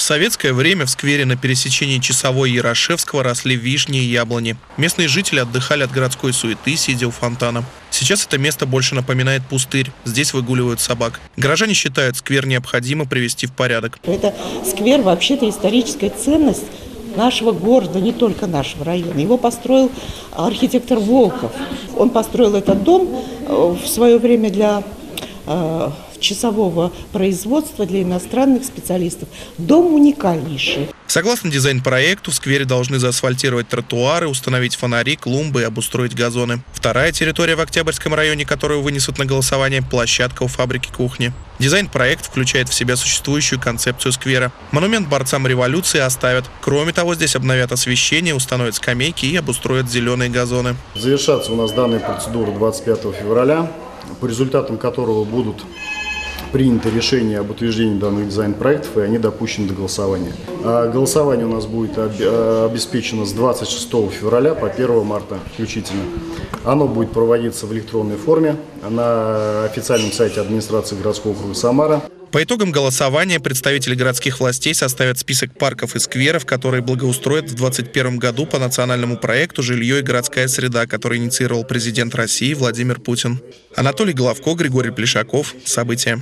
В советское время в сквере на пересечении Часовой Ярошевского росли вишни и яблони. Местные жители отдыхали от городской суеты, сидя у фонтана. Сейчас это место больше напоминает пустырь. Здесь выгуливают собак. Горожане считают, сквер необходимо привести в порядок. Это сквер вообще-то историческая ценность нашего города, не только нашего района. Его построил архитектор Волков. Он построил этот дом э, в свое время для э, часового производства для иностранных специалистов. Дом уникальнейший. Согласно дизайн-проекту, в сквере должны заасфальтировать тротуары, установить фонари, клумбы и обустроить газоны. Вторая территория в Октябрьском районе, которую вынесут на голосование, площадка у фабрики кухни. Дизайн-проект включает в себя существующую концепцию сквера. Монумент борцам революции оставят. Кроме того, здесь обновят освещение, установят скамейки и обустроят зеленые газоны. Завершаться у нас данная процедура 25 февраля, по результатам которого будут принято решение об утверждении данных дизайн-проектов, и они допущены до голосования. А голосование у нас будет э, обеспечено с 26 февраля по 1 марта включительно. Оно будет проводиться в электронной форме на официальном сайте администрации городского округа Самара. По итогам голосования представители городских властей составят список парков и скверов, которые благоустроят в 2021 году по национальному проекту «Жилье и городская среда», который инициировал президент России Владимир Путин. Анатолий Головко, Григорий Плешаков. События.